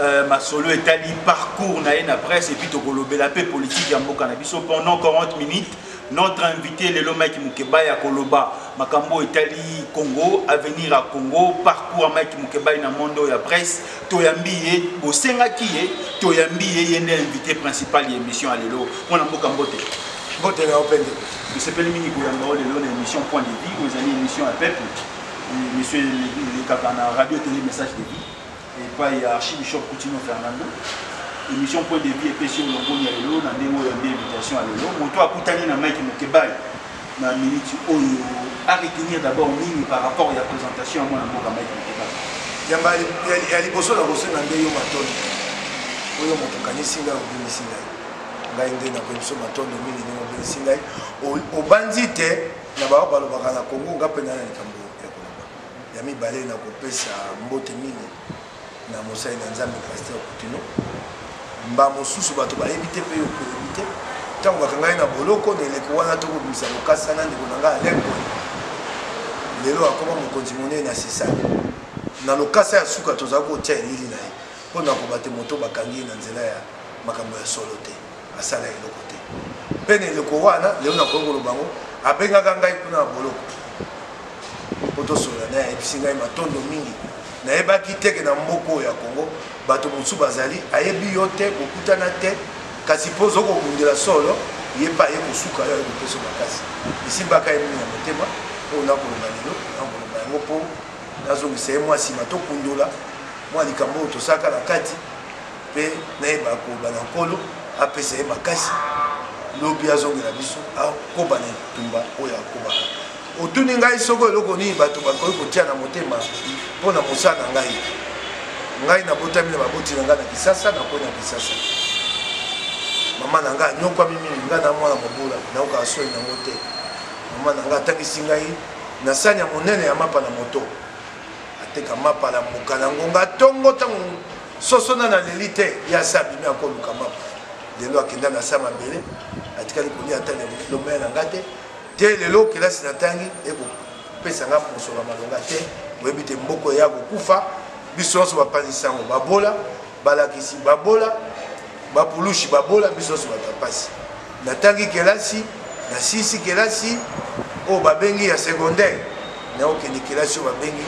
Euh, masolo etali parcours na ye na presse epuis tokolobela mpe politike ya mboka na biso pendant 40 minutes notre invité lelo mike mukebayi akoloba makambo etali congo avenir ya congo parcours ya mike mukebayi na monde oyo ya presse toyambi ye bosengaki ye toyambi ye ye nde invité principal ya émission ya lelo mwana mboka mbote mbote ya opende esepeli mingi koyamba o lelo na émission point de vie oyo ezali émission ya peuple monsieur elekaka na radio tele message de vie epayi ya Archibishop Kutino Fernando. Emission Point de Vue epesi yo longonya ya lelo na ndenge oyo oyambi invitation ya lelo. Moto akutani na Mike Mukebayi na minute oyo a retenir d'abord nini par rapport ya presentation ya mwana mboka Mike Mukebayi? Yamba ya liboso na kosenga nde yo matondo oyo moto okanisi ngai obimisi ngai ngai nde nakoki biso matondo mingi ndenge obimisi ngai obanzi te na baoyo balobaka na kongo ngai mpe ngai na likambo Ya mibale na kopesa mbote mingi na mosali na Nzambe Pasteur Kutino. Mba mosusu bato bayebi te mpe yo oyebi te. Ntango bakangaki na boloko na eleko wana tokobimisa lokasa na ndeko na ngai Alain Kone. Lelo akoma mokonzi monene na Sesani. Na lokasa ya suka tozali kotia elili na ye mpo na kobate moto bakangi ye na nzela ya makambo ya solo te. asala eloko te mpe na eleko wana lelo nakoki koloba yango abengaka ngai kuna na boloko mpo tosolola naye ayebisi ngai matondo mingi nayebaki teke na mboka oyo ya kongo bato mosusu bazali ayebi yo te kokutana te kasi mpo ozo kobundela solo ye mpe aye kosuka yo aye kopeso makasi esimbaka ye mingi na motema oyo nakoloba lelo nakoloba yango mpo nazongisa ye mwa nsima tokundola mwa likambo oyo tosalaka na kati mpe nayeba koloba na nkolo apesa ye makasi lobi azongela biso akoba na etumba oyo akobaka otuni ngai soko eloko nini bato bakoki kotia na motema mpo na mosala na ngai ngai nabotami na baboti na ngai na kisasa nakoi na kisasa mama na ngai anyokwami mingi ngai na mwana mobola nayokaa soi nango te mama na ngai atangisi ngai na sani ya monene ya mapa na moto ateka mapa na mboka na ngonga ntongo ntango Soso nanu aleli te ye asi abimi akoluka mapa lelo akenda na sa mabele atikali kolia ata lomea na nga te te lelo kelasi natangi ekopesa nga poso na malonga te oyebi te mboko eya kokufa biso nyonso bapanzi sango babola balakisi babola bapulushi babola biso nyonso bato ya mpasi natangi kelasi nasisi kelasi oyo babengi ya secondaire naokende kelasi oyo babengi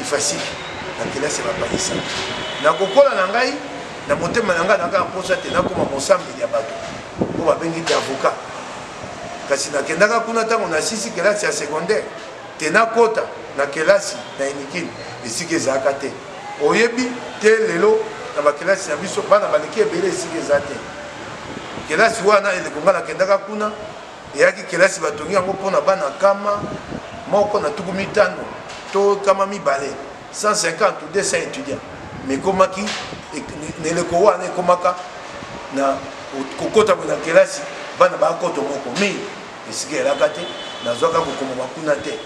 efasike na kelasi ya bapanisa na kokola na ngai na motema na ngai na kaka mposa te nakoma mosambeli ya bato oyo babengi te avocat kasi nakendaka kuna ntango nasisi kelasi ya secondaire te nakota na kelasi na enikini esika ezalaka te oyebi te lelo na bakelasi na biso bana baleki ebele esika eza te kelasi wana eleko ngai nakendaka kuna Eyaki kelasi batongi yango mpo na bana nkama moko na tuku mitano to nkama mibale 150 ou 200 etudiants mekomaki na eleko wana ekomaka na kokota boye na kelasi bana bakoto moko mi esika elaka te nazwaka kokoma bakuna te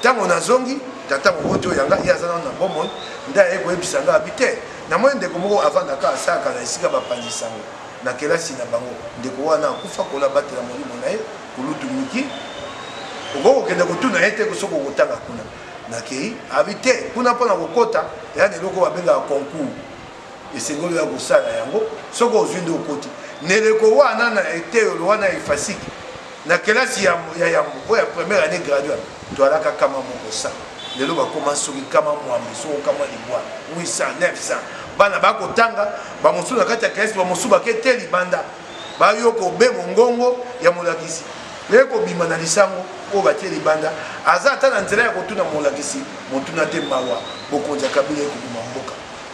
ntango nazongi tata moboti oyo yanga ye aza nano na bomoi nde aye koyebisa nga abi te namoni ndeko moko avandaka asaka na esika bapanzi sango Na kelasi na bango, ndeko wana akufa, Nkolo abatela molimo na ye, kulutu Mickey. Okoki kokende kotuna ye te soki okotanga kuna. Nakei, abi te, kuna mpo na kokota, eya na eloko babengaka concours. Esengeli oya kosala yango, soki ozwi nde okoti. Na eleko wana, na eteyelo wana ya Ifasiki, Na kelasi ya yambo mpo ya première annee graduale, toalaka kama moko 100. Lelo bakoma soki kama mwambe soko kama libwa, 800, 900. Bana ba kotanga, ba mosusu na kati ya kelasi, ba mosusu bake te libanda. Bayoka obe mongongo ya molakisi. Eye kobima na lisango oyo batie libanda, aza ata na nzela ya kotuna molakisi motuna te mawa, bokonzi ya Kabila ekoboma mboka.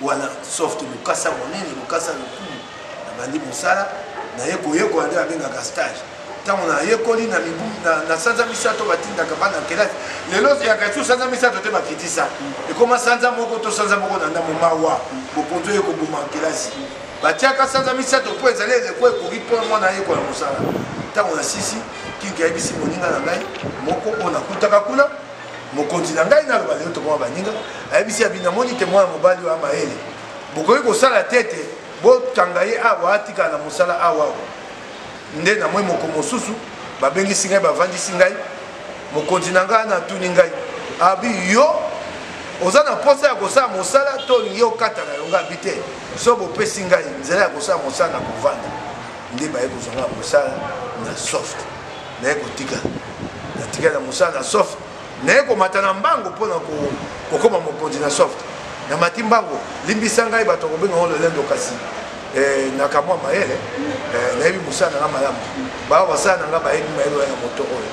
wana soft lokasa monene lokasa lokumu nabandi mosala naye koyekola nde babengaka stage ntango nayekoli na mibu na sanza misato batindaka bana kelasi lelo eyaka esu sanza misato te bakitisa ekoma sanza moko to sanza moko na ndambo mawa bokonzi oyo ekoboma kelasi batiaka sanza misato mpo ezali eleko ekoki mpo mwana ayekola mosala ntango nasisi kinki ayebisi moninga na ngai moko oyo nakutaka kuna mokonzi na ngai naloba lelo tokoma baninga ayebisi abi namoni te mwana mobali oyo amayele bokoki kosala te ete bokanga ye awa atikala na mosala awa awa nde namoni moko mosusu babengisi ngai bavandisi ngai mokonzi na ngai ana atuni ngai abi yo oza na mposa ya kosala mosala to olingi ye okata na yo ngai abi te so bopesi ngai nzela ya kosala mosala na kovanda nde baye kozwa ngai mosala na soft naye kotika natikali na mosala na soft naye komata na mbango mpo na kokoma mokonzi na soft namati mbango limbisa ngai bato akobenga ngo lolendo kasi eh, nakamwa mayele eh, nayebi mosala na ngai malamu baoyo basala na ngai bayebi mayele oya na moto oyo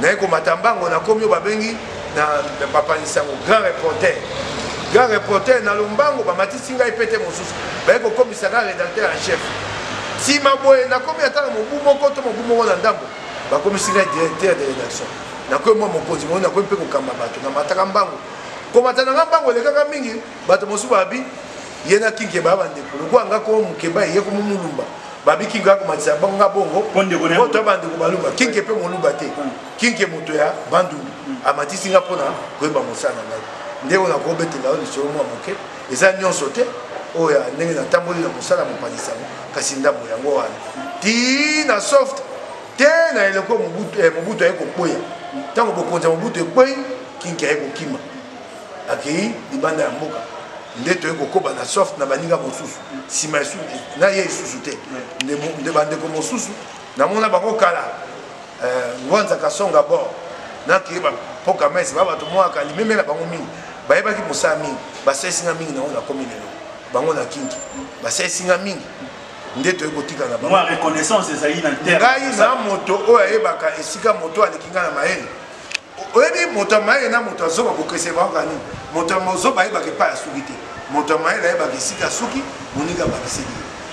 naye komata mbango nakomi oyo babengi na papa lisango grand reporter grand reporter na lombango bamatisi ngai mpe te mosusu baye kokomisa kaka rédacteur en chef nsima boye nakomi ata na mobu moko to mobu moko na ndambo bakomisi ngai directeur de rédaction nakomi mwa mokonzi moko nakomi mpe kokamba bato na mataka mbango komata na nga mbango elekaka mingi bato mosusu babi ye na kinke baya bandeko lokola nga koma mokeba eye koma molumba babi kinke akomatisa bango nga bongo po to bandeko baluba kinke mpe moluba te hmm. Kinke moto ya Bandundu amatisi nga mpo na koyeba mosala na ngai. Ndenge na kobetela yo lisolo mwa moke, eza nyonso te oyo ya ndenge natamboli na mosala mopangisamo, kasi ndambo yango wana tii na soft te na eleko Mobutu eh, Mobutu aye kokweya. Ntango bokonzi ya Mobutu ekwei, Kinke aye kokima, akei libanda ya mboka nde toye kokoba na soft na baninga mosusu nsima na ye lisusu te nde bandeko mosusu Namona bango kala eh, Ngwanza Kasonga bord na Kiriba Poka Mese ba bato mwaka limeme na bango mingi bayebaki mosala mingi basalisi nga mingi nango nakomi lelo bango na kinki basalisi nga mingi nde toyei kotika na bango ngai na moto oyo ayebaka esika moto aleki nga na mayele oyebi moto ya mayele na moto ya zoba bokese bayoka nini moto ya zoba ayebaka epai asuki te moto ya mayele ayebaka esika asuki moninga abakiseli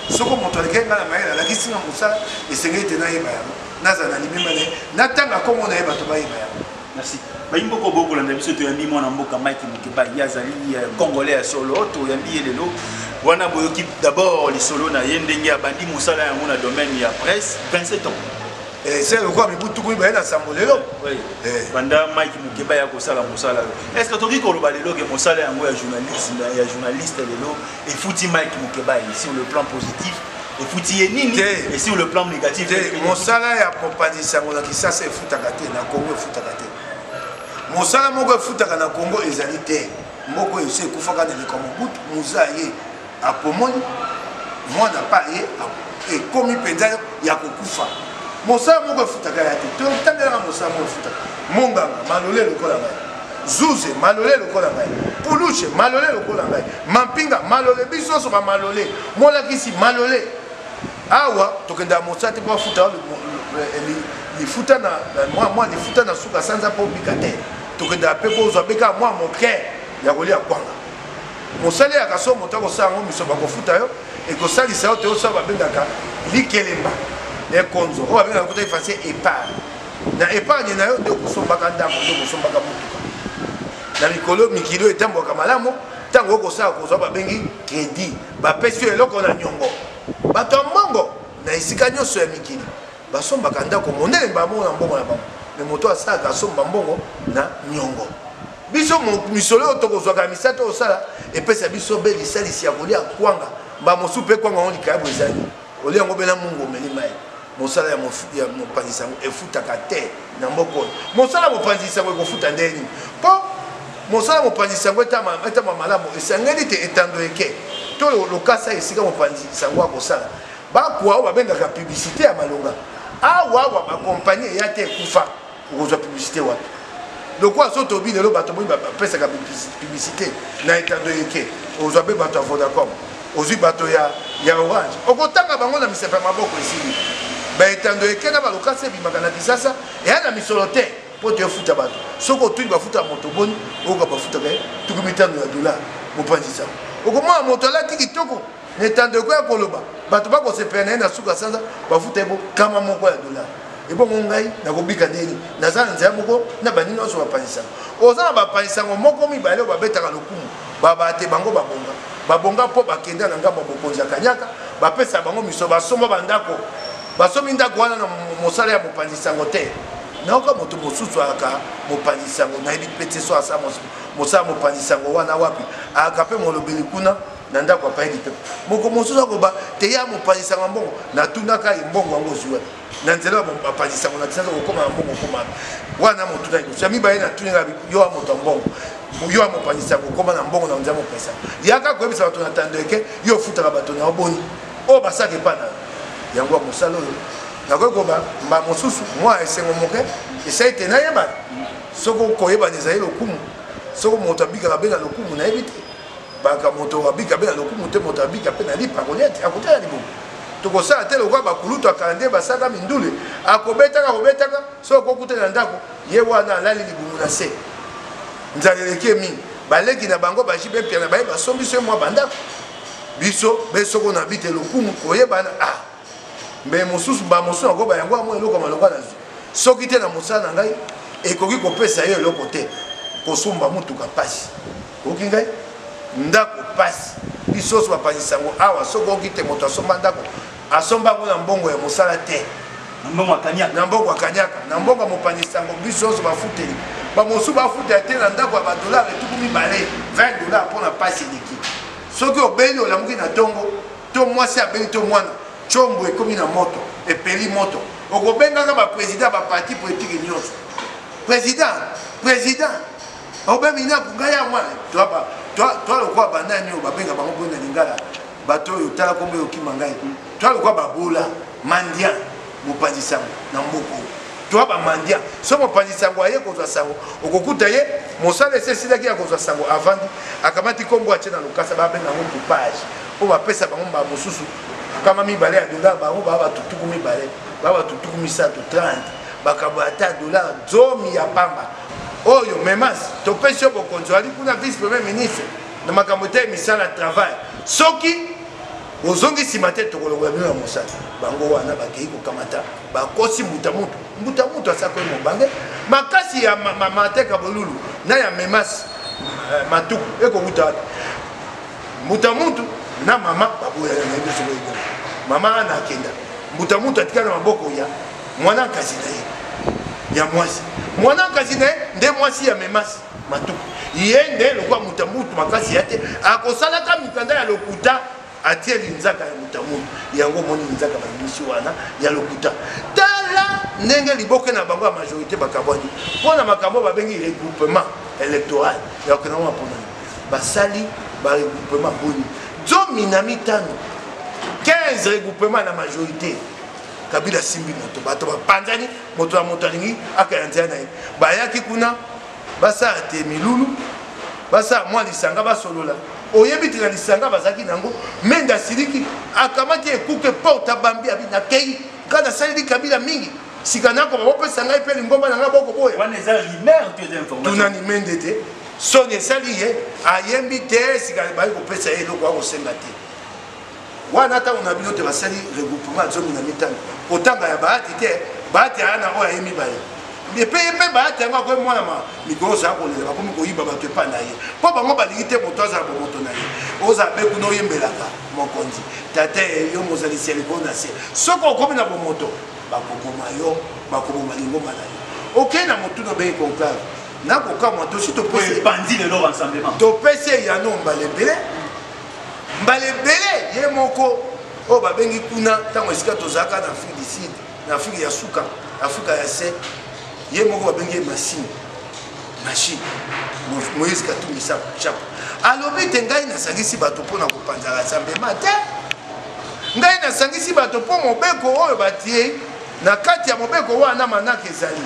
ye soko moto alekei ngai na mayele alakisi nga mosala esengeli te nayeba yango nazala na limema na ye natanga nkombo na ye bato bayeba yango merci bayimbo ko bokolanda biso toyambi mwana mboka mike mokebai ye azali euh, congolais ya solo toyambi ye lelo wana boyoki d'abord lisolo na ye ndenge abandi mosala yango na domaine ya presse 27 ans Eh, se lokola mibu tuku mibale na nsambo lelo eh. banda mike mokeba ya kosala mosala yo est ce que tokoki koloba lelo ke mosala yango ya journalisme ya journaliste lelo efuti mike mokeba ye sur le plan positif efuti ye nini et sur le plan négatif te mosala ya kopani sango na kisasa efutaka te na kongo efutaka te mosala moko efutaka na kongo ezali te moko esi ekufaka na eleko mobutu muza ye apomoni mwana pa ye ekomi mpenza ya kokufa mosala moko efutaka ya te totandelaka mosala moko efutaka monganga malole lokola ngai zuze malole lokola ngai puluche malole lokola ngai mampinga malole biso nyonso bamalole molakisi malole awa tokendaka mosala te mpo afuta lifuta na mwa lifuta na suka sanza mpo obika te tokendaka mpe kozwa mpe kaka mwa moke ya kolia kwanga mosali ya kaso moto akosala yango miso bakofuta yo ekosalisa yo te osala babengaka likelemba ya konzo oyo babengaka kuta efase epargne na epargne na yo nde okosombaka ndako nde okosombaka motuka na mikolo mikili oyo etambwaka malamu ntango okosala kozwa babengi kredi bapesi yo eloko na nyongo bato ya mbongo na esika nyonso ya mikili basombaka ndako monene mbala moko na mbongo na bango me moto asalaka asomba mbongo na nyongo biso misolo oyo tokozwaka ya misala tokosala epesa biso be lisalisi ya kolia kwanga mbala mosusu mpe kwanga yango likayabo ezali olia yango mpe na mungu omeli mai mosala ya mopanzi sango efutaka te na mboka oyo mosala ya mopanzi sango ekofuta ndenge nini mpo mosala ya mopanzi sango etama malamu esangeli te etando eke to lokasa esika mopanzi sango akosala Bakua oyo babengaka publicite ya malonga awa awa bakompani eya te ekufa okozwa publicite wapi lokola so tobi lelo bato moi bapesaka publicite na etando eke ozwa mpe bato ya vodacom ozwi bato ya, ya orange okotanga bango na misapi ya maboko esili baetando eke na balokasi ebimaka na kisasa eya na misolo te mpo toyofuta bato soki otuni bafuta ya moto boni oyoka bafutaka ye tuku mitano ya dolar mopanzi sango okomona moto alati kitoko na etando ekoya koloba bato bakosepela na ye na suka sanza bafuta ye bokama moko ya dolar ebongo ngai nakobika ndeni naza na nzela moko na bani nyonso bapanzisango oza na bapanzisango moko mibale oyo babetaka lokumu babate bango babonga babonga mpo bakenda na ngambo ya bokonzi ya kanyaka bapesa bango miso basomba bandako basomi ndako wana na mosala ya mopanzisango te nayoka moto mosusu ayaka mopanzisango nayebi mpe te so asa mosala mopanzisango wana wapi ayaka mpe molobeli kuna na ndako apaye lipema moko mosusu akoba te ya mopanzisango mbongo natunaka ye mbongo yango ozwi wapi na nzela ya bapanzisango na bisaza kokoma na mbongo okomana wana motuna liboso ya mibale natunaka yo ya moto ya mbongo yo ya mopanzisango okoma na mbongo na nzela mopanzisango yaka koyebisa bato na tando eke yo ofutaka bato na oboni oyo basaka epa na yango ya mosala oyo nakoki koba mba mosusu mwa esengo moke esali te nayebana soko koyebana ezali lokumu soko moto abikaka be na lokumu nayebi te baka moto abika mpe na lokumu te moto abika mpe na lipa kolia te akotala libumu tokosala te lokola bakulutu ya kala nde basalaka mindule akobetaka kobetaka soki okokutana na ndako ye wana alali libumu na se nzala eleki mingi baleki na bango baji mpe mpiana baye basombi so mwa bandako biso mpe soko na bite lokumu koyebana a ah, mbe mosusu bamosusu nakoba yango yango eloko ya malonga nazwi soki te na mosala na ngai ekoki kopesa ye eloko te kosomba motuka mpasi Oki ngai ndako pasi bisoso bapanzi sango awa soki oki te moto asomba ndako asomba yango na mbongo ya mosala te na mbongo ya kanyaka na mbongo ya mopanzi sango biso nyonso bafuteli bamosusu bafutela te na ndako ya badolare etuku mibale 20 dollar mpo na mpasi eleki soki obeli olamuki na ntongo to mwasi abeli to mwana combo ekomi na moto epeli moto okobengaka baprezida ya baparti politiki nyonso président président obe minaku ngai ya mwana twa lokola banani oyo babenga bango mpo na lingala bato oyo tala nkombo oyo okima ngai twa lokola babola mandia mopanzi sango na mboko twa bamandia so mopanzi sango aye kozwa sango okokuta ye mosala esi esilaki ya kozwa sango avandi akamati nkombo atye na lokasa babenga yango coupage oyo bapesa bango mbala mosusu kama mibale ya dolar bango baa bato tuku mibale baa bato tuku misato 30 bakabo ata dolar zomi ya pamba oyo memas topesi yo bokonzi ali kuna vice premier ministre na makambo te misala travail soki ozongi nsima te tokolongola bino na mosala bango wana bakei kokamata bakosi mbutamutu mbutamutu asakoi mobange makasi ya mateka bolulu na ya memas eh, matuku ekowuta wapi mbutamutu na mama baboyana na ye biso boyebana mama ana akenda mbutamutu atikala na maboko ya mwana nkasi na ye ya mwasi mwana nkasi na ye nde mwasi ya memasi matuku ye nde lokola moto ya mbutu makasi ya te akosalaka mikanda ya lokuta atie linzaka ya moto ya mutu yango omoni linzaka babimisi wana ya lokuta tala ndenge liboke na bango ya majorité bakabwani mpo na makambo babengi regroupement électoral ya okenango mpona basali baregroupement boni zomi na mitano 15 regroupement na majorité kabila asimbi moto bato bapanzani moto na moto alingi akela nzela na ye bayaki kuna basala te milulu basala mwa lisanga basolola oyebi te na lisanga bazalaki na yango mende asiliki akamati ekuke porte abambi abi nakei ngai nasaleli kabila mingi sika nakoba bopesa ngai mpe lingomba na ngai bokoboyatunani mende te soni esali ye ayembi te sika bayi kopesa ye eloko akosenga te wana ntango na bino te basali regroupement ya zomi na mitano kotanga ya bahati te bahati aya na oyo aye mibale epe ye mpe bahati yango akoki mwana ma mikolo ozala kolela bakomi koyiba bato epa na ye mpo bango balingi te moto azala bomoto na ye ozala mpe kuna oyembelaka mokonzi tata yo mozalisi ya likolo na se soki okomi na bomoto bakoboma yo bakoboma lingomba na yo okei na motuna obengi conclave nakokamwa tosi topesi eyano mbala ebele mbala ebele ye moko oyo babengi kuna ntango esika tozalaka na afrique du sud na afrique ya suka afrika ya se ye moko babengi ye masini machine moïse katumbi chapo alobi te ngai nasangisi bato mpo na kopanzaka nsambema te ngai nasangisi bato mpo mobeko oyo batie na kati ya mobeko wana manaka ezali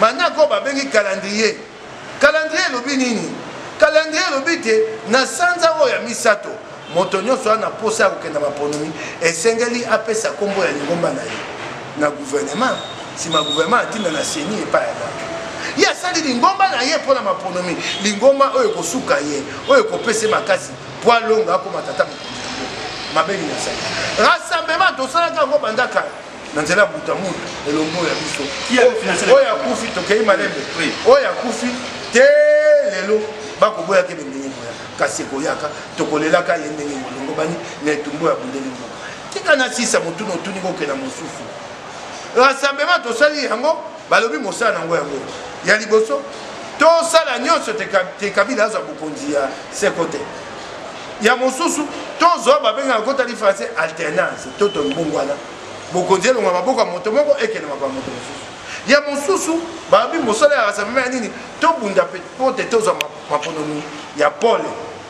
manaka oyo babengi calendrier Calendrier elobi nini? Calendrier elobi te na sanza oyo ya misato moto nyonso wana na posa ya kokenda maponomi esengeli apesa nkombo ya lingomba na ye na guvernema nsima guvernema atinda na seni epai ya bato ye asali lingomba na ye mpo na maponomi lingomba oyo ekosuka ye oyo ekopesa makasi mpo alonga akoma tata mokonzi yango mabe nini asali rassemblement tosalaka yango banda kala na nzela ya butamut elombo ya biso oyo akufi tokei malembe oyo akufi te lelo bakoboya kebe ndenge boya kasi ekoyaka tokolelaka ye ndenge molongobani na etumbo ya bundeli mboka tika na sisa motuna otuni kokenda mosusu rassemblement tosali yango balobi mosala na yango yango ya liboso tosala nyonso te kabila azwa bokonzi ya seko te ya mosusu tozwa babengaka nkotali français alternance to tombongwana bokonzi elonga maboko ya moto moko ekende maboko ya moto mosusu ya mosusu babi mosala ya rassemblement ya nini tobunda mpo te tozwa maponomi ya pole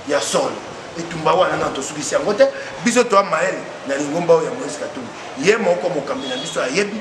ya solo etumba wana na tosukisi yango te biso toya mayele na lingomba oyo ya moise katumbi ye moko mokambi na biso ayebi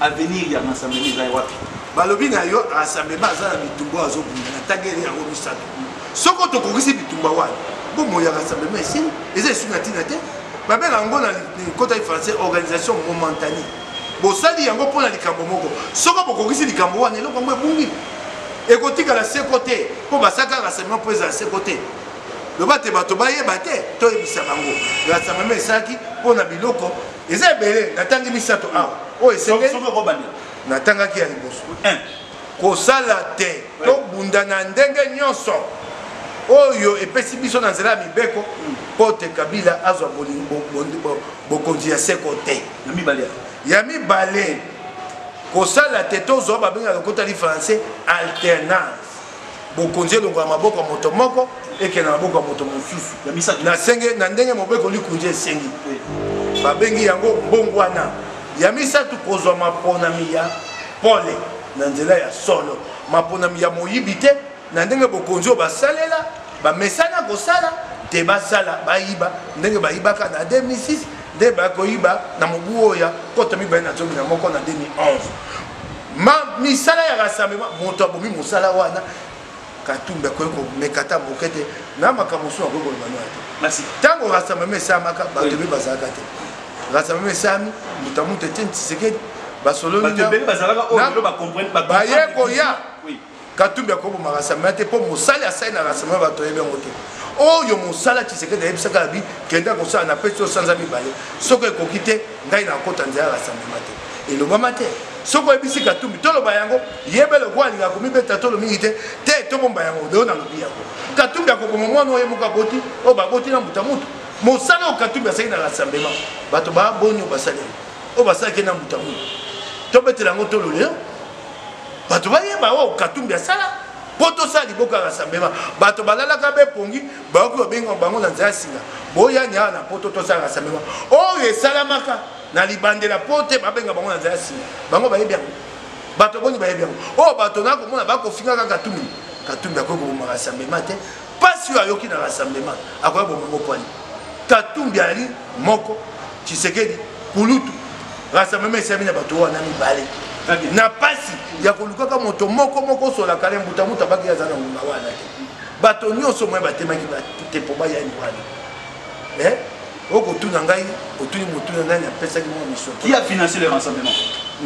Avenir ya rassemblement eza wapi? Balobi na yo rassemblement aza na bitumba oyo azobunda na tageli yango misato. Soko tokokisi bitumba wana, bomoi ya rassemblement esili, eza esu na ntina te. Babenga yango na nkota ya français organisation momentanee. Bosali yango mpo na likambo moko. Soko bokokisi likambo wana, eloko yango ebungi. Ekotikala seko te mpo basaka rassemblement mpo ezala seko te. loba te bato bayeba te toyebisa bango rassemblement esalaki mpo na biloko eza ebele natangi misato awa oyo esengeli natangaki ya liboso kosala te tobunda na ndenge nyonso oyo epesi biso na nzela ya mibeko mpo te kabila azwa bokonzi ya seko te ya mibale kosala te tozwa babengaka lokota li français alternance bokonzi elongola maboko ya moto moko ekende na maboko ya moto mosusu nasenge na ndenge mobeko likonzi esengi babengi yango mbongwana ya misato kozwa maponami ya pole na nzela ya solo maponami ya moyibi te na ndenge bokonzi oyo basalela bamesana kosala te basala bayiba ndenge bayibaka na 2006 nde bakoyiba na mobu oyo ya koto mibale na zomi na moko na 2011 ma misala ya rassemblement moto abomi mosala wana katumbi akoki komeka ata moke te na makambo mosusu akoki koloba noya te ntango rassemblement esalamaka bato be bazalaka te rassemblement esalami moto amutu etienne tshisekedi basololi baye koya katumbi akoboma rassemblement te mpo mosali asali na rassemblement bato oyebi yango te oyo mosala tshisekedi ayebisaka abi kenda kosala na pesi osanza mibale soki ekoki te ngai nakota nzela ya rassemblement te elobama te soki oyebisi katumbi toloba yango yeba eloko alinga komibeta tolo mingi te te tobomba yango leo nalobi yango katumbi akoboma mwana oyo moko aboti oyo baboti na mbuta mutu mosala oyo katumbi asali na rassemblement bato baboni oyo basali yango oyo basalaki na mbuta mutu tobetela yango tolo leo bato bayeba oyo katumbi asala mpo tosala liboko ya rassemblement bato balalaka be pongi bayoki babenga bango na nzela singa boyani awa na poto tosala rassemblement oyo esalamaka na libandela mpo te babenga bango na nzela singa bango bayebi yango bato boni bayebi yango oyo bato nakomona bakofingaka katumbi katumbi akoki koboma rassemblement te pasi oyo ayoki na rassemblement akoya bomongo pwani katumbi ali moko tshisekedi kulutu rassemblement esalami na bato wana mibale na pasi ya kolukaka moto moko moko osolaka le mbutamuta baki aza na ngonga wana te bato nyonso moye batemaki te mpo bayani wana eh? okotuna ngai otuni motuna nani apesaki mwa miso qui a financé le rassemblement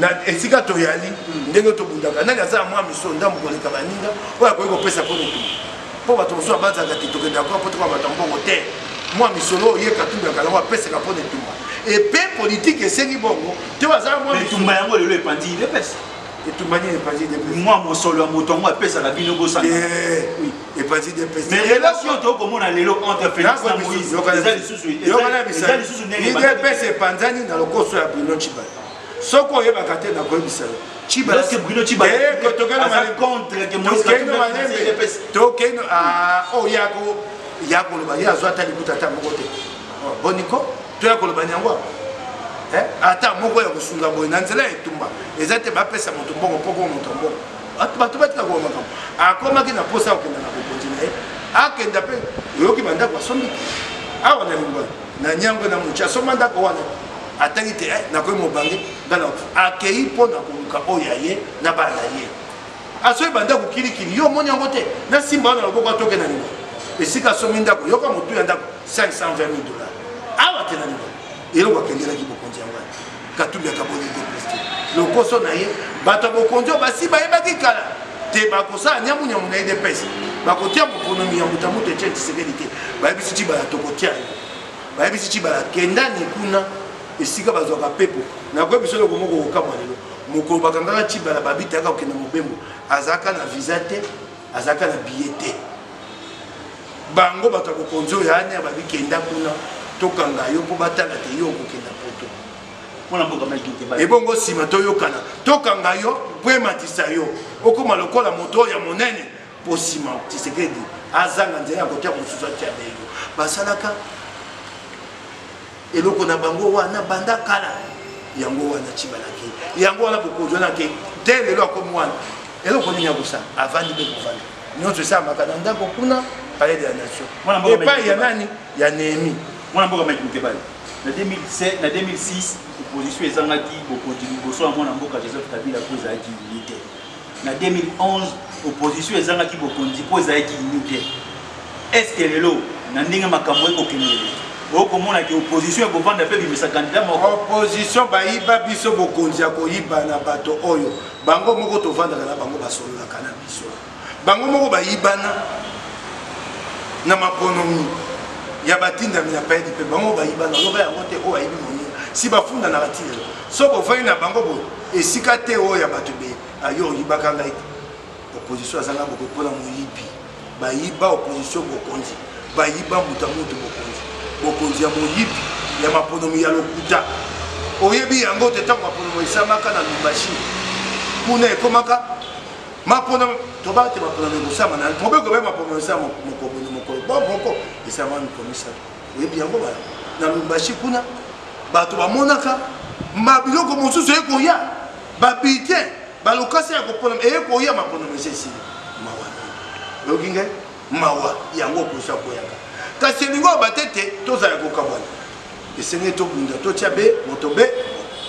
na esika toyali hmm. ndenge tobundaka nani aza ya mwa miso ndambo koleka baninga oyo akoki kopesa mpo motuna mpo bato mosusu abanzaka te tokendaka kuna mpo tokoka bato ya mbongo te mwa misolo oyo ye katumbi akala ngo apesaka mpo na etumba epe politike esengi bongo te baza mwa etumba yango lelo epanzi idps etumba nini epanzi idps mwa mosolo ya moto yango apesaka bino bosana eh, epanzi depesi mais relation oyo tokoki komona lelo entre félix na moïse eza lisusu eza lisusu ndenge idps epanzani na lokoso ya bruno cibale soki oyebaka te nakoyebisa yo cibalokende oyo ya koloba ye azwa ata likuta ata moko te oh, boniko toya koloba yango eh, ata moko ya kosunga boye na nzela ya etumba eza te bapesa moto mbongo mpo koo moto mbongo bato batika kowa makambo akomaki na mposa ya kokenda na bokonzi na ye akenda mpe oyoki bandako asombi awa na lingwa na nyangwe na moci asomba ndako wana atali te eh, nakoyi mobange ngana akei mpo na koluka oyo ya ye na bana na ye asoki bandako kilikili yo omoni yango te na simba wana loboko atoke na lingwa esika asombi ndako yoka motu ya ndako 520 dollars awa te na lingwa eloko akendelaki bokonzi yango ya katumbi akaboli te preste lokoso na ye bato ya bokonzi oyo basi bayebaki kala te bakosala nyamunyamu na edps bakotia moponomi ya moto ya moto etienne tshisekedi te bayebisi tibala tokotia ye bayebisi tibala kendani kuna esika bazwaka mpepo nakoyebi biso eloko moko kokamwa lelo mokolo bakangaka tibala babitayaka kokende mobembo azalaka na visa te azalaka na billet te bango bato ya bokonzi oyo ane babi kenda kuna tokanga yo mpo batala te yo okokenda poto ebongo nsima toyokana tokanga yo mpo ematisa yo okoma lokola moto oyo ya monene mpo nsima tisekedi azanga nzela ya kotya mosusu atya na yo basalaka Eloko na bango wana banda kala. Yango wana Tshibalaki. Yango wana Bokozolaki. Te lelo akomi wana. Eloko nini akosala? Avandi mpe kovanda. Nyonso esalamaka na ndako kuna, palais de la nation. Epai ya nani? Ya Nehemi. Mwana mboka Mike Mutebali. Na 2007, na 2006, opposition ezangaki bokonzi liboso ya mwana mboka Joseph Kabila mpo ezalaki unité. Na 2011, opposition ezangaki bokonzi mpo ezalaki uni te. Est-ce que lelo, na ndenge makambo ekokende, okomona ke opposition ekovanda mpe bimisa kandida moko? Opposition bayiba biso bokonzi ya koyiba na bato oyo bango moko tovandaka na bango basololaka na biso bango moko bayibana na maponomi ya batindami na payedi mpe bango bayibana loba yango te oyo ayibi moninga si bafundanaka ti lelo Soki ofandi na bango boye esika te oyo ya bato be ah, yo oyibaka ngai te opposition azanga bokoki mpona moyibi bayiba opposition bokonzi bayiba moto ya moto bokonzi bokonzi ya moyibi ya maponomi ya lokuta oyebi yango te ntango maponomo esamaka na lumbashi kuna ekomaka maponomo toba te maponomo ekosama na mobeko baye maponomo esala mokoboni mokolo bo moko esama mikolo misato oyebi yango bala na lumbashi kuna bato bamonaka ma biloko mosusu eye koya babite balokasi ya kopona eye koya maponomesi esili mawa oyoki ngai mawa yango okosa koyaka kasi elingi oloba te te tozala kokabwana esengeli tobunda totya be moto be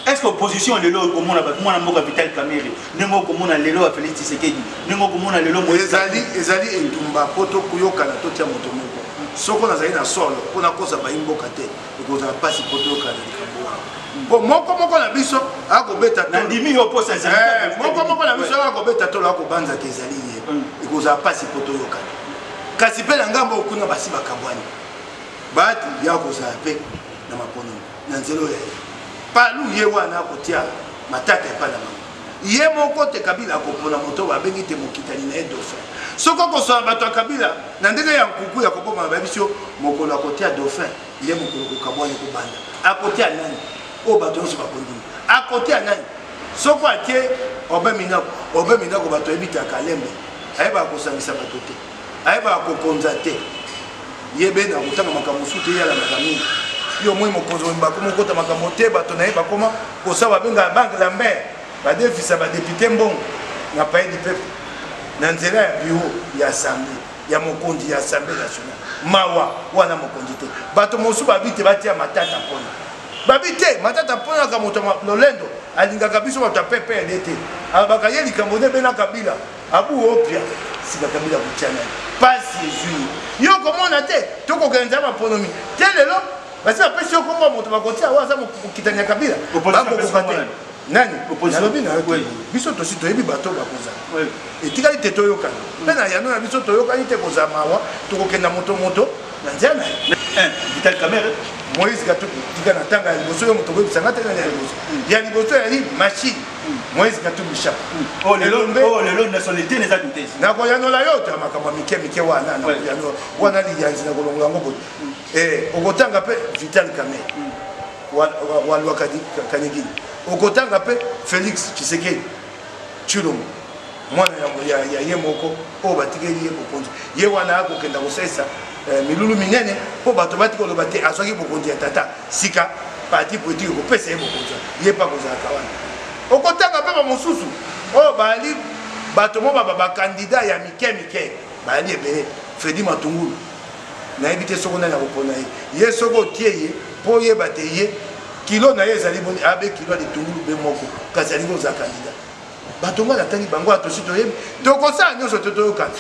est ce que opposition lelo okomona mwana mboka vital kamere ndenge okomona lelo ya felix tshisekedi ndenge okomona lelo ezali ezali endumba mpo tokoyokana totya moto moko soko nazali na solo mpo nakosa bayi mboka te ekozala mpasi mpo toyokana na likambo wana mpo moko moko na biso akobeta nandimi yo mposa ezali eh, moko moko na biso akobeta tolo akobanza te ezali ye mm. ekozala mpasi mpo toyokana kasi mpe na ngambo kuna basi bakabwani baati ya kozala mpe na maponami na nzela oyo aye palu ye wana akotia matata epai na bango ye moko te kabila akopona moto oyo abengi te mokitani na ye dauphin soki okosona bato ya kabila na ndenge ya nkuku ya kobomana bayebisi yo mokolo akotia dauphin nde mokolo kokabwani kobanda akotia nani oyo bato nyonso bakondima akotia nani soki atie obe minako obe minako bato ayebi te akalembe ayebaka kosangisa bato te ayebaka kokonza te ye beni akotanga makambo mosusu te ye alandaka mingi yo omoi mokonzi oyo bakoma okota makambo te bato na ye bakoma kosala babengaka banke lambert badefisa badepute mbongo na paye du peuple na nzela ya biro ya assemble ya mokonzi ya assemble nationale mawa wana mokonzi te bato mosusu babi te batia matata mpona babi te matata mponaka moto lolendo alingaka biso bato ya ppd te alobaka ye likambo nde bena kabila abu opia sika kabila kotia nani pasi ezwi ye yo okomona te tokokende nzambe aponomi te lelo basi bapesi yo kombo ya moto bakotia oyo aza mokitani ya kabila bakokoka te nani nalobi na yo te biso tosi toyebi bato bakozala etikali te toyokana mpe na yano na biso toyokani te kozala mawa tokokenda moto moto na nzela na ye eh, vital camere moïse katuku tika na ntanga ya liboso yo moto okoyebisa nga te nani ya liboso ya liboso yali machine moise katumbi chapeau oh, lelo mbe oh, lelo na solete les adultes na ko yanola yo ta makambo mike mike wana na yanola wana liyanzi na kolongola ngo boye mm. eh okotanga pe vital kame mm. wa wa lwa kanigini okotanga pe felix tshisekedi tshilombo mwana ya ye moko oyo batikeli ye bokonzi ye wana akokenda kosalisa eh, milulu minene mpo bato bati koloba te azwaki bokonzi ya tata sika parti politike kopesa ye bokonzi ye mpe akozalaka wana okotanga mpe bamosusu oyo baali bato mo baba bakandida ya mike mike baali ebele fredi matungulu nayebi te soko nani akopona ye ye soki otie ye mpo oyeba te ye kilo na ye ezali boni abe kilo ya litungulu be moko kasi alingi ozala kandida bato ngai natali bango awa tosi toyebi tokosala nyonso te toyokana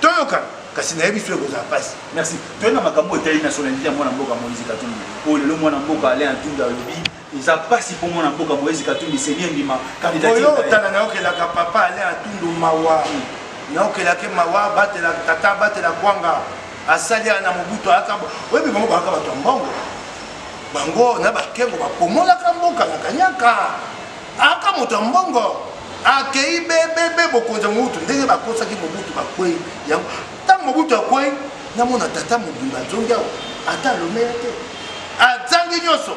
toyokana kasi nayebi soki ekozala mpasi merci toye na makambo etali nationalité ya mwana mboka moïse katumbi oyo lelo mwana mboka alain atundu alobi eza mpasi mpo mwana mboka moïse katumbi seni endima kandidatotala nayokelaka papa alain atundu mawa nayokelaki mawa batela tata abatela kwanga asali ya na mobutu ayaka oyebi bango bayaka bato ya mbongo bango na bakengo bakomolaka mboka na kanyaka aka moto ya mbongo akei bebebe bokonzi ya mobutu ndenge bakosaki mobutu bakwei yango ntango mobutu akwei namona tata mobimba azongi awa ata alomeya te azangi nyonso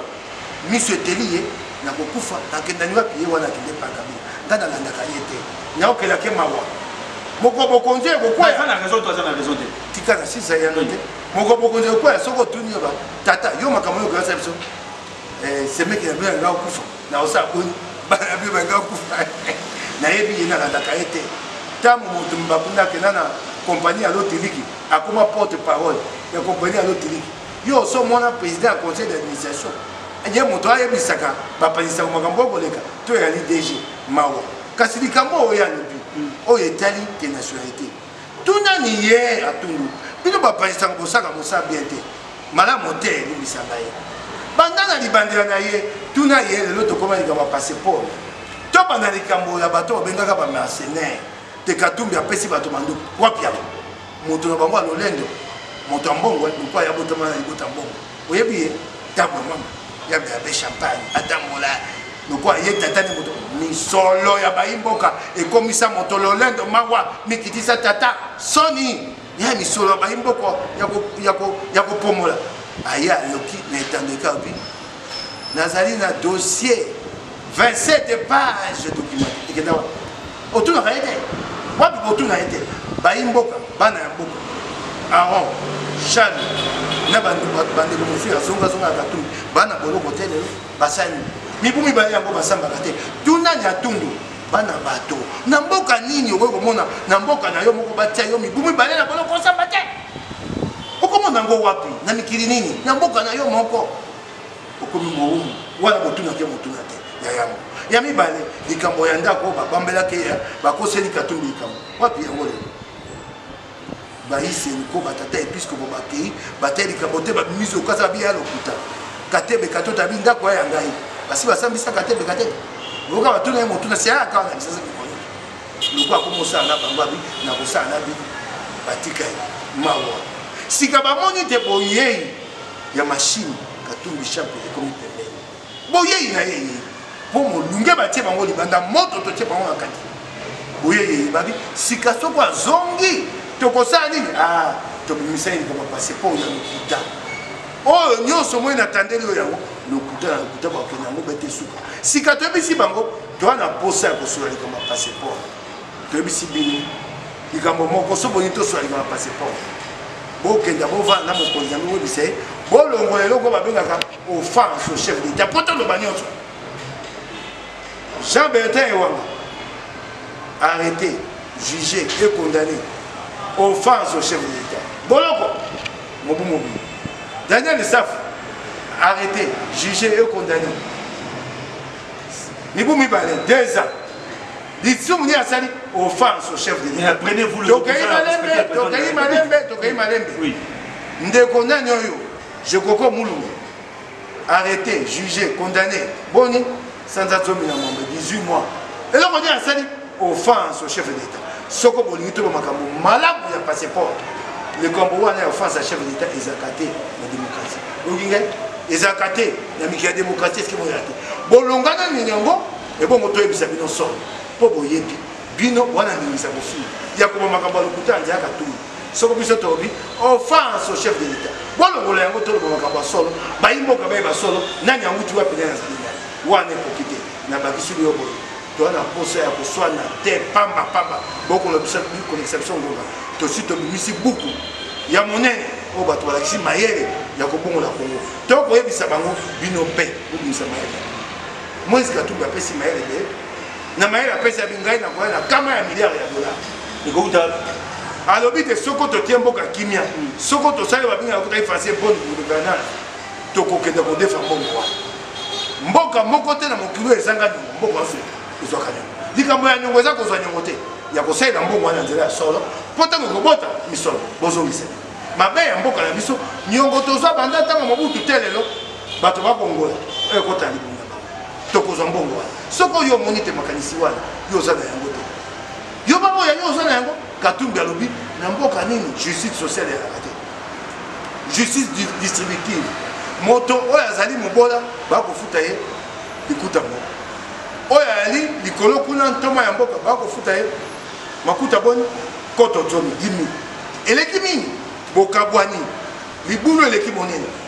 miso eteli ye nakokufa nakendani wapi ye wana akende pakabi nga nalandaka ye te naokelake mawa moko bokonzi ekokwea na raison to aza na raison te tika na sisa yano te moko bokonzi ekokwea soki otuni yo ba tata yo makambo oyo koyasa biso eh, semeki na bino alinga okufa na osala boni bana na bino balinga okufa nayebi ye nalandaka ye te ntango moto mabakunda akenda na kompani ya lotiliki akoma porte parole ya kompani ya lotiliki yo oso mwana président ya conseil d'administration ye moto ayebisaka bapanisaka makambo oyo koleka to ezali dg mawa kasi likambo oyo alobi oyo etali te nationalité tuna nier atundu bino ba president bosaka mosala bien te malamu te limbisa ngai banda na libandela na ye tuna ye lelo tokoma likambo ya passeport tobanda likambo ya bato babengaka ba mercenaire te katumbi apesi bato manduku wapi yango moto na bango ya lolendo moto ya mbongo eh, lokwa ya botama na libota mbongo oyebi ye ntango mama ya bebe champagne atambola lokola ye tata ni moto misolo ya bayimboka ekomisa moto lolendo mawa mikitisa tata soni ya misolo ya bayimboka ya kopomola aye ayoki na etando ekabi nazali na dossier 27 page document ekenda wapi otunaka ye te wapi botuna ye te bayi mboka bana ya mboka aron shani na bandeko mosusu ya zongazonga ya katumbi bana boloko te lelo basani mibu mibale yango basambaka te tunani ya tundu bana bato na mboka nini okoki komona na mboka na yo moko batia yo mibu mibale na boloko osamba te okomona yango wapi na mikili nini na mboka na yo moko okomi mowumu wana kotuna te motuna te ya yango ya mibale likambo ya ndako oyo babambelaki ya bakoseli katumbi likambo wapi yango lelo bayiseniko batata episkopo bakei batali likambo te babimisi okasa babiya ya lokuta katebe katota bi ndako ya ngai basi basambisa katebe katebe oyoka batuna ye motuna siayaka wana lisasa mikolo lokola komosala na bango abi nakosala na bino batika ye mawa sika bamoni te boyei ya machine katumbi chape ekomi pembeni boyei na ye eyei mpo molunge batie bango libanda moto totie bango na kati boyei eyei babi sika soko azongi tokosala nini ah, tobimisa ye likambo pase mpo ya lokuta oyo nyonso moi natandeli oyo yango lokuta na lokuta bakokende yango bete suka sika toyebisi bango toa na mposa ya kosola likambo ya passeport toyebisi bino likambo moko so boyi toswa likambo ya passeport bokenda bovanda na mokonzi yango boyebisa ye bolongola eloko babengaka offense au chef d'état mpo toloba nyonso jean bertin ewanga arrêté jugé et condamné offense au chef de l'état boloko mobu mobu daniel isafu arrêté jugé et condamné mibu mibale deux ans Lisumu nini asali? Offense au chef de l'État. Prenez vous le Tokei malembe, tokei malembe, tokei malembe. Oui. Ndeko nani oyo? Je koko mulungu. Arrêté, jugé, condamné. Boni sanza zomi na mwambe 18 mois. Eloko nini asali? Offense au chef de l'État. Soko bolingi to makambo malamu ya passeport. Le combo wana ya offense à chef de l'État ezaka te na démocratie. Olingi ezaka te na mikili ya démocratie eske boyaka te. Bolongana nini yango? ebongo toyebisa bino solo mpo boyebi bino wana ndingisa kofinga ya koba makambo ya lokuta ya nzeyaka tulu soko biso tolobi offense au chef de l'état bolongola yango toloba makambo ya solo bayimboka bayeba solo nani awuti wapi nani azali nani wana ekoki te nabakisi liyo boye toza na mposa ya koswana te pamba pamba bokolobisa kolekisa biso ngonga tosi tobimisi buku ya monene oyo bato balakisi mayele ya kobongola kongo to koyebisa bango bino mpe bobimisa mayele Moise Katumbi apesi mayele nde na mayele apesi abi ngai na koya na kama ya milliard ya dola ekouta alobi te soko totie mboka kimia soko tosali babingaka kutaki français bonne gouvernance tokokende kodefa mbongo wana mboka moko te na mokili oyo ezanga nyongo mboka oso ezwaka nyongo likambo ya nyongo eza kozwa nyongo te ya kosalela mbongo wana nzela ya solo mpo ntango ekobota misolo bozongisa mabe ya mboka na biso nyongo tozwa banda ntango mobutu te lelo bato bakongola oyo ekota na libonga bango tokozwa mbongo wana soki oyo omoni te makanisi wana yo oza na yango te yo baboya yo oza na yango katumbi alobi na mboka nini justice sociale ezalaka te justice distributive moto oyo azali mobola bakofuta ye likuta moko oyo ayali likolo kuna ntoma ya mboka bakofuta ye makuta boni koto zomi dimi eleki mingi bokabwani libulu eleki monene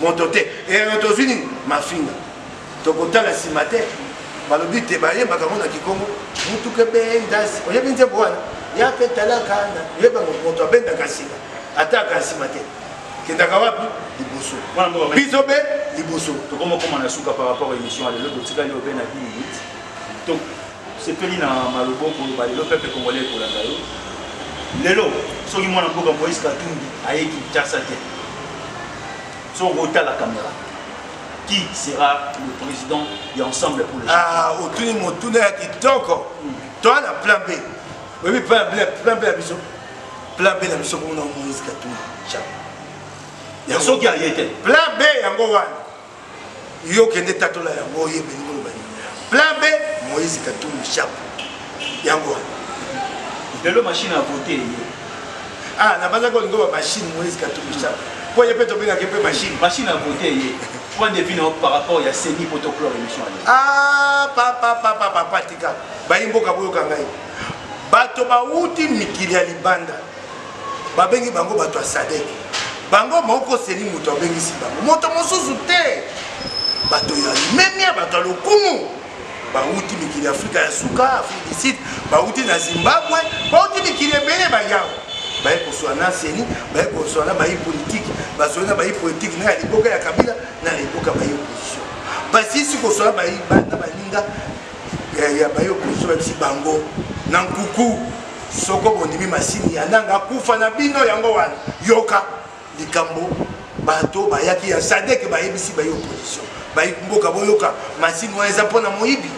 moto te ero tozwi nini mafinga tokotala sima te balobi te bayembaka yango na kikongo motuka ebeye ndasi oyebi nzembo wana ya mpe talaka na oyeba moto abendaka nsima ataka nsima te kendaka wapi liboso biso mpe liboso tokomokoma na suka par rapport émission ya lelo totikali obe na 10 minutes Tosepeli na maloba okoloba lelo, peuple congolais ekolanda yo. Lelo soki mwana mboka Moïse Katumbi aye Kinshasa te, soki okotala kamera, qui sera le président ya ensemble pour le ah, otuni motuna ya kitoko hmm. toa na plan B oyebi plan B plan B ya biso plan B na biso komona Moïse Katumbi soki aye te plan B yango wana yo kende tatola yango oyebe ndenge oloba nini plan b moïse katumbi chapo yango wana lelo machine ya vote eye ah nabazaki olingo ba machine moïse katumbi chapo mpo ye mpe tobengaki mpe machine machine ya vote eye point de vue na yo par rapport ya seni mpo toklore émission ale ah papa papa papa tika bayi mboka boyoka ngai bato bawuti mikili ya libanda babengi bango bato ya sadek bango moko seni moto abengisi bango moto mosusu te bato ya limemia bato ya lokumu bauti mikili afrika ya suka afrique du sud bauti na zimbabwe bauti mikili ebele bayawa baye koswa na seni baye koswa na bayi politike baswani na bayi politike na ya liboka ya kabila na ya liboka bayi opposition basisi koswa na baninga ya bayi opposition babisi bango na nkuku soko bondimi masini ya nanga akufa na bino yango wana yoka likambo bato bayaki ya sadek bayebisi bayi opposition bayi mboka boyoka masini wana eza mpona moyibi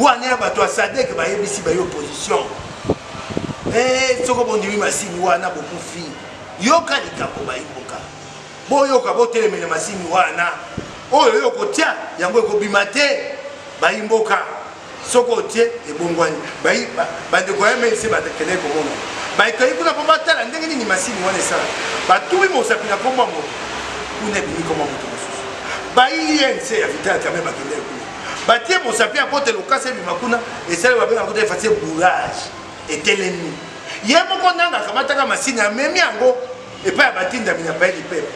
wana ya bato ya sadek bayebisi bayi opposition eh, soko bondimi masini wana bokufi yoka likambo bayi mboka boyoka botelemela masini wana oyo yo okotya yango ekobima te bayi mboka soki otie ebongwani bandeko ya mlc bakendaki komona baekei kuna mpo batala ndenge nini masini wana esala batumi mosapi na nkombo ya moto kuna ebimi koma moto mosusu bainc ya vital kame bakendaki kuna batie mosapi ya kote lokasi ebima kuna esali babengaka kuta efasi bourage etelemi ye moko nanga akamataka masini amemi yango epai ya batindami na bayi lipepe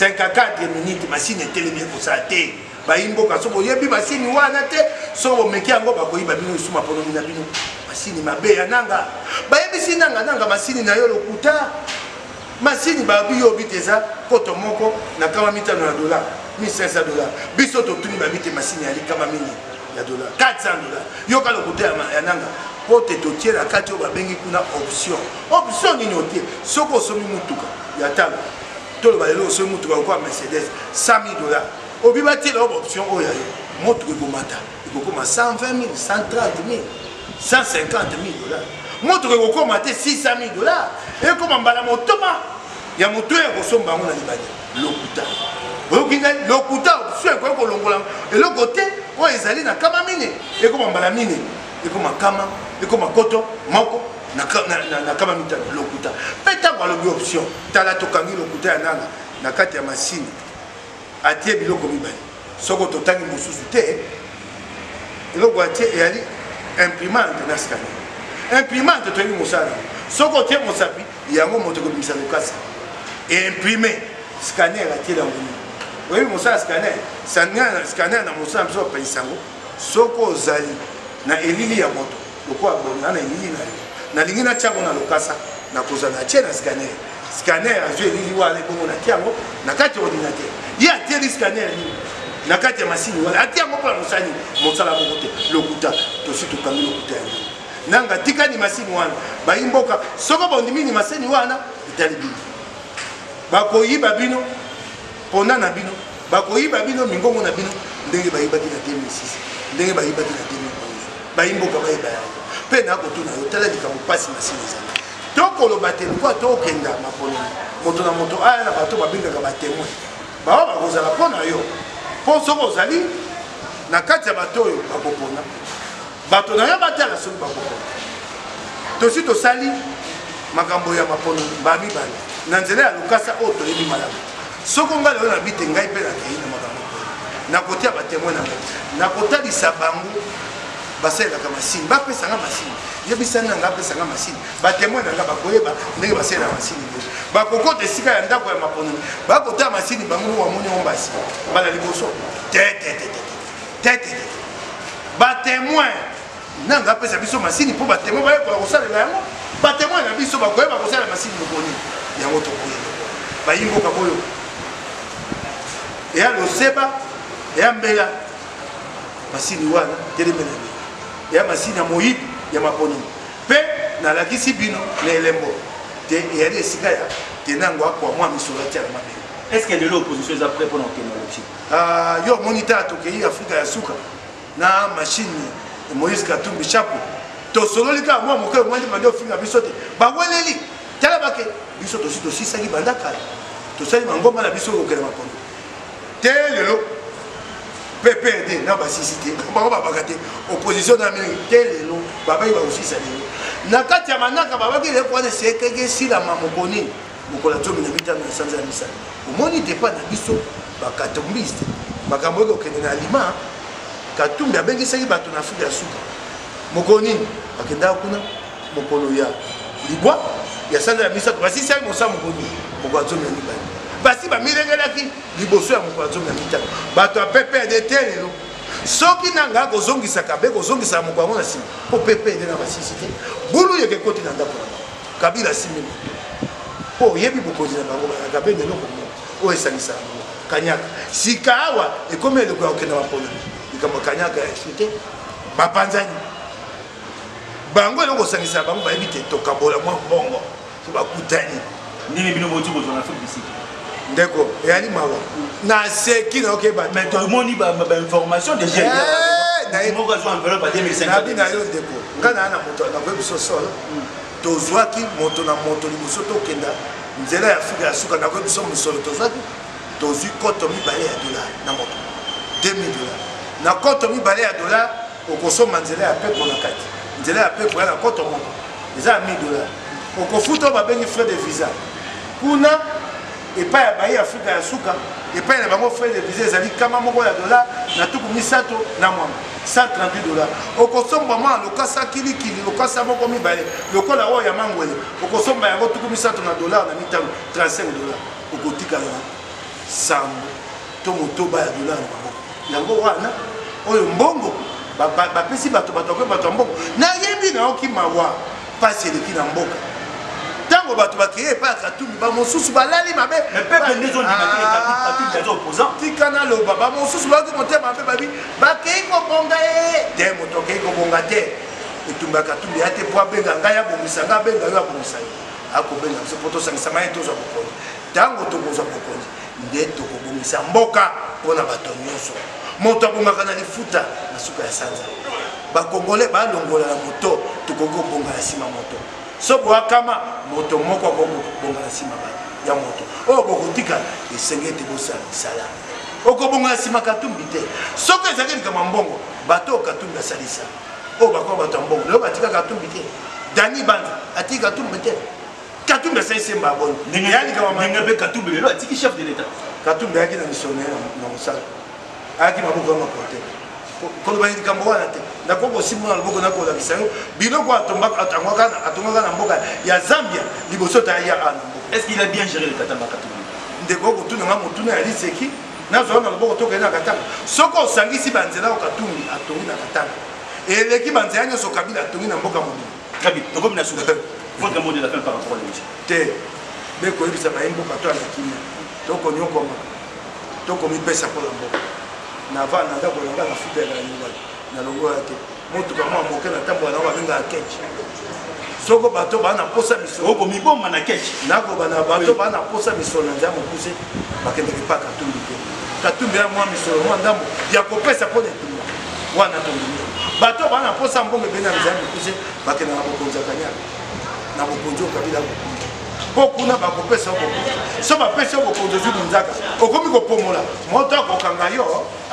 54 minute masini etelemi ekosala te bayi mboka soki oyebi masini wana te soki omeki yango bakoyiba bino lisusu maponomi na bino masini mabe ya nanga bayebisi nanga nanga masini na yo lokuta masini babi yo obi te eza koto moko na kama mitano ya dola 1500 dola biso totuni babi te masini ya likama mingi ya dola 400 dola yoka lokuta ya nanga mpo te totie na kati oyo babengi kuna option option nini otie soki osomi motuka ya talo toloba lelo osomi motuka lokola mercedes 100 000 dollars Obi ba tiela ba option oyo ya yo. Moto ekomata ekokoma 120 000, 130 000, 150 000 dollars. Moto ekokoma te 600 000 dollars. Ekoma mbala motoma ya moto ya kosomba yango na libanda. Lokuta. Oyoki ngai lokuta option ekoki kolongola eloko te oyo ezali na kama mine ekoma mbala mine ekoma kama ekoma koto moko na kama mitano lokuta mpe ntango alobi option tala tokangi lokuta ya nana na kati ya masini Atie biloko mibale soko totangi mosusu te. Eloko atie eyali imprimante na scanner. Imprimante toyebi mosala soko otie mosapi yango moto ekobimisa lokasa imprime scanner atiela yango nini oyebi mosala scanner scanner na mosala biso bapelisa yango soko ozali na elili ya moto lokola boni nga na elili na yo nalingi natya yango na lokasa nakozwa na tie na scanner scanner azwi elili wana ebongo natya yango na kati ya ordinateur ye atyeli scanner nini na kati ya masini wana atya yango mpona mosala nini mosala moko te lokuta tosi tokangi lokuta ya nini nanga tikani masini wana bayi mboka soko bondimini masini wana etali bino bakoyiba bino pona na bino bakoyiba bino mingongo na bino ndenge bayibaki na 2006 ndenge bayibaki na 2011 bayimboka bayeba yango mpe nakotuna yo tala likambo mpasi masini ezali tokoloba te lokola tokenda mapolelo moto na moto aya na bato babengaka batemwe baoyo bakozala mpo na yo mpo soki ozali na kati ya bato oyo bakopona bato na yo batala soki bakopona tosi tosali makambo ya mapono mbala mibale na nzela ya lokasa oyo toyebi malamu soko ngai lelo nabi te ngai mpe nakei na makambo nakotia batemwe na ngai nakotalisa bango basalelaka masini bapesa nga masini yebisa nanga apesa nga masini batemwe na nga bakoyeba ndenge basalela masini bo bakokota esika ya ndako ya maponomi bakota masini bango bamoni yango basi mbala liboso tetetete tete batemoin nanga apesa biso masini mpo batemoin bayekola kosalela yango batemoin na biso bakoyeba kosalela masini mokoni yango tokoyi bayimboka boyo eya loseba eya mbela masini wana telemelemi eya masini ya moyibi ya maponi mpe nalakisi bino na elembo te eyali esika ya tenango akwa mwa misolo atyala mabele estce lelo opposition eza prêt mpo na okende Ah, yo omoni tala tokei afrika ya suka na mashine moïse katumbi chapo tosololi kaka mwa moke omwani bande ofinga biso te baweleli tala bake biso tosi tosisaki banda kala tosali mangomba na biso kokela makondo te lelo pprd na basisi te bango babaka te opposition na mingi te lelo babaki bakosisa lelo na kati ya manaka babaki eleko wana esekaki esilama mokonini mokolo ya zomi na mitano ya sanza ya misato omoni depa na biso bakatumbiste makambo oyo kokende na alima katumbi abengisaki bato na afrika ya suka mokolo nini bakendaka kuna mokolo ya libwa ya sanza ya misato basisaki mosala mokolo nini mokolo ya zomi ya mibale basi bamilengelaki liboso ya mokolo ya zomi ya mitano bato ya ppd te lelo soki nanga kozongisaka be kozongisaka mokolo yango na nsima mpo ppd na basisi te bulu yeke ekoti na ndako na bango kabila asimbi moto mpo oyebi bokonzi na bango bayaka mpe lelo kongo oyo esangisaka bango kanyaka sika awa ekomi eleko ya kokenda bapona likambo kanyaka ya esu te bapanzani bango eloko kosangisa bango bayebi te tokabola mwa mbongo so bakutani ndenge bino boti kozwa na afrique du sud ndeko eyali mawa naseki naokeba mais tomoni bainformation déjà eh, moko azwa enveloppe ya 2005 nabi na yo ndeko ngai naa na moto nakoyebi so solo tozwaki moto na moto liboso tokenda nzela ya afrika ya suka nakoki biso mosolo tozwaki tozwi koto mibale ya dolar na moto 2000 dolar na koto mibale ya dolar okosomba nzela ya pepo na kati nzela ya pepo ya na koto moko eza ya 1000 dolar okofuta oyo babengi frais de visa Kuna, epai ya bayi Afrika ya suka, epai na bango frais de visa ezali kama moko ya dola na tuku misato na mwambo 138 dola okosomba mwa lokasa kilikili lokasa moko mibale lokola oyo ya mangwele okosomba yango tuku misato na dola na mitano 35 dola okotikala na sambo to motoba ya dola na bango yango wana oyo mbongo bapesi bato bato akoki bato ya mbongo nayebi nayoki mawa pasi eleki na mboka ntango bato bakei epai ya katumbi bamosusu balali mabe tika naloba bamosusu bayoki motema mabe babi bakei kobonga ye te moto akei kobonga te etumba ya katumbi ya te mpo abenga ngai abongisa ngai abenga yo abongisa ye akobenga biso mpo tosangisama ye tozwa bokonzi ntango tokozwa bokonzi nde tokobongisa mboka mpo na bato nyonso moto abongaka na lifuta na suka ya sanza bakongole balongola na moto tokoki kobonga na nsima moto so boakama moto moko akoki kobonga na nsima ya moto oyo bokotika esenge ete bosala misala okobonga na nsima katumbi te soki ezalaki likambo ya mbongo bato oyo katumbi asalisa oyo bakoma bato ya mbongo lelo batika katumbi te dani banza atiki katumbi te Katumbi asali semba ya boni? Ndenge ya likambo ya ndenge mpe Katumbi lelo atiki chef de l'État. Katumbi ayaki na mission na ye na mosala, ayaki maboko ya makolo te koloba likambo wana te. Nakoki kosimba na loboko nakolakisa yo biloko atongaka na mboka ya Zambia liboso te aya ana mboka. Est-ce qu'il a bien géré le Katanga Katumbi? Ndeko okotuna nga motuna ya liseki nazwa na loboko tokende na Katanga. Soki osangisi banzela oyo Katumbi atongi na Katanga eleki banzela nyonso Kabila atongi na mboka mobimba. Très bien. Tokomi na suka. Votre mot de la fin par rapport à l'émission. Te. Mais ko yebisa ba yembo ka to na kimia. To ko nyoko ma. To ko mi pesa ko lambo. Na va na ndako na na futa na nyumba. Na longo ya te. Moto kama moke na tambo na wa benga kechi. Soko bato bana posa biso. Oko miboma na kechi. Nako bana bato bana posa biso na nzambe kusi. bakendeke mpa katumbi te katumbi ya mwa misolo mwa ndambo ya kopesa mpo na etumba wana tondimi bato baa na mposa mbongo ebele na mizali mikuse bakenda na bokonzi ya kanyaka na bokonzi oyo kabila bokonzi mpo kuna bakopesa yo bokonzi so bapesi yo bokonzi ozwi bonzaka okomi kopomola moto akokanga yo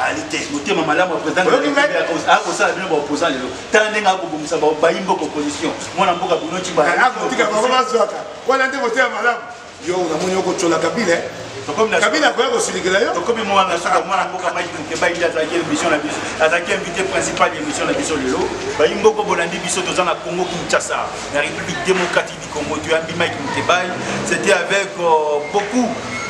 ali te motema malamu ya présidentaakosala bino baopposant lelo tala ndenge akobongisa bayi mboka opposition mwana mboka bruno cibaakotikabaazwaka wana nde motema malamu Yo na moni oko chola kabila. Eh? Kabila akoya kosilikela yo. Tokomi mwana soka mwana mboka Mike Mukebayi nde azalaki émission na biso. Azalaki invité principal ya émission na biso lelo. Bayi mboko bolandi biso toza na Congo Kinshasa, na République démocratique du Congo. Toyambi Mike Mukebayi. C'était avec euh, beaucoup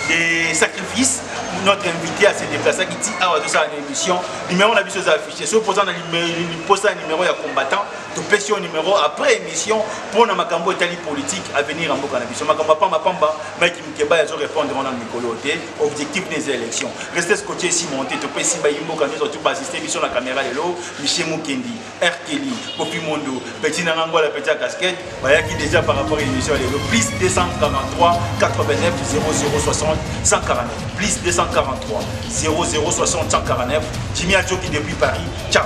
de sacrifices notre invité à se déplacer à Kiti, à Wadosa, à l'émission. Numéro, on a vu sur affiché. Si vous posez un numéro, un numéro, il y a combattant. topesi yo numero après émission mpo na makambo etali politique avenir ya mboka na biso makambo ya pamba pamba mike mikebai azo répondre wana mikolo te objectif na eza élection reste scotie simonte topesi bayi mboka nyonso tu basiste biso na caméra lelo michel mokendi rkeli kopi mondo petit na ngango la petit ya casquette bayaki déjà par rapport à émission ya lelo plus 243 89 0060 149 plus 243 0060 149 jimmy ajoki depuis paris ciao